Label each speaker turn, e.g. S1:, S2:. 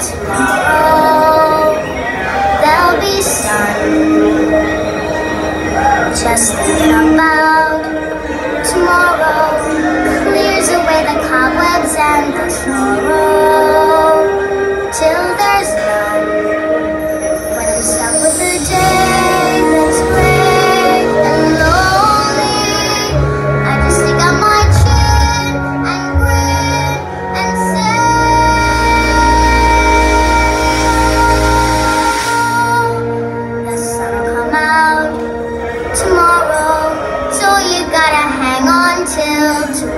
S1: tomorrow there'll be sun. Just young tomorrow, so you gotta hang on till tomorrow.